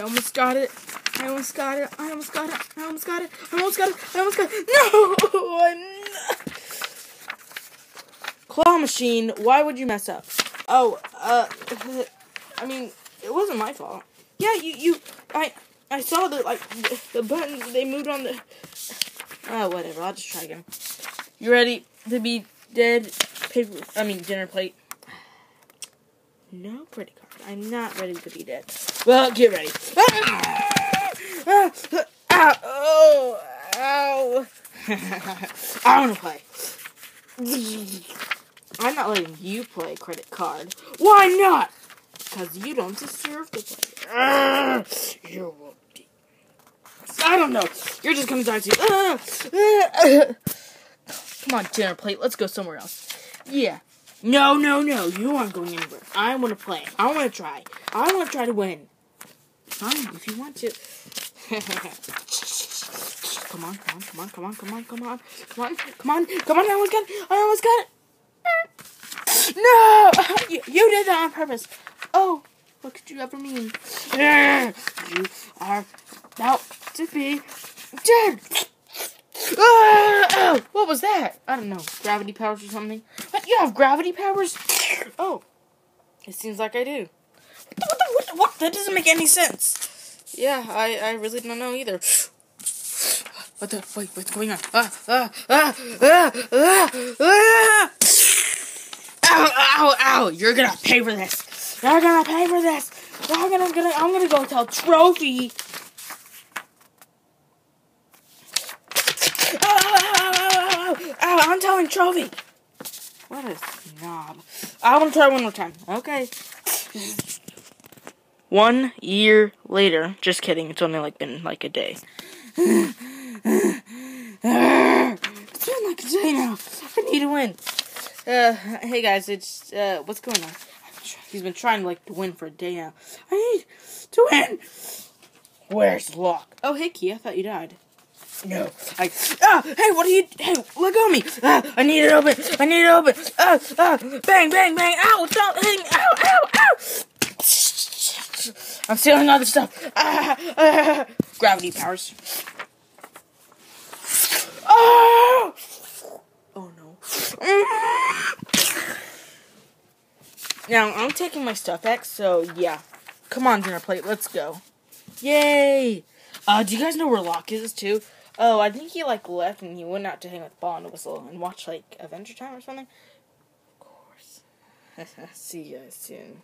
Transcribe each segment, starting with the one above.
I almost got it. I almost got it. I almost got it. I almost got it. I almost got it. I almost got it. No! I'm Claw machine, why would you mess up? Oh, uh, I mean, it wasn't my fault. Yeah, you, you, I, I saw the, like, the, the buttons, they moved on the, oh, whatever, I'll just try again. You ready to be dead? Paper, I mean, dinner plate. No credit card. I'm not ready to be dead. Well, get ready. Ah! Ah! Ow! Oh! Ow! I want to play. I'm not letting you play credit card. Why not? Because you don't deserve to play. you will be. I don't know. You're just gonna die too. Come on, dinner plate. Let's go somewhere else. Yeah. No, no, no. You aren't going anywhere. I want to play. I want to try. I want to try to win. Fine, if you want to. come on, come on, come on, come on, come on, come on, come on, come on, come on. I almost got it. I almost got it. No! You, you did that on purpose. Oh, what could you ever mean? You are about to be dead. What was that? I don't know. Gravity powers or something? What? You have gravity powers? Oh, it seems like I do. What, what, what, what? That doesn't make any sense. Yeah, I, I really don't know either. What the? Wait, what's going on? Ah, ah, ah, ah, ah, ah. Ow, ow, ow! You're gonna pay for this. You're gonna pay for this. I'm gonna, gonna, I'm gonna go tell Trophy. Ow, ow, ow, I'm telling Trophy. What a snob. I want to try one more time. Okay. One year later. Just kidding. It's only like been like a day. it's been like a day now. I need to win. Uh, hey guys, it's, uh, what's going on? He's been trying, like, to win for a day now. I need to win! Where's Lock? Oh, hey, Key, I thought you died. No, I, ah, hey, what are you, hey, let go me! Ah, I need it open, I need it open! Ah, ah, bang, bang, bang, ow, stop hitting, ow, ow, ow! I'm stealing other stuff. Ah, ah, gravity powers. Oh! Oh no. Now, I'm taking my stuff back, so yeah. Come on, dinner plate, let's go. Yay! Uh, do you guys know where Lock is, too? Oh, I think he, like, left and he went out to hang with Ball and Whistle and watch, like, Adventure Time or something. Of course. See you guys soon.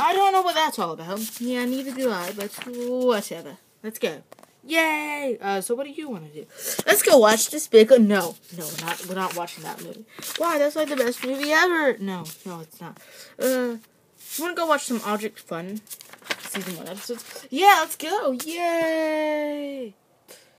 I don't know what that's all about. Yeah, neither do I, but whatever. Let's go. Yay! Uh, so what do you want to do? Let's go watch Despicable. No, no, we're not. We're not watching that movie. Why? That's like the best movie ever. No, no, it's not. Uh, you want to go watch some Object Fun season one episodes? Yeah, let's go! Yay!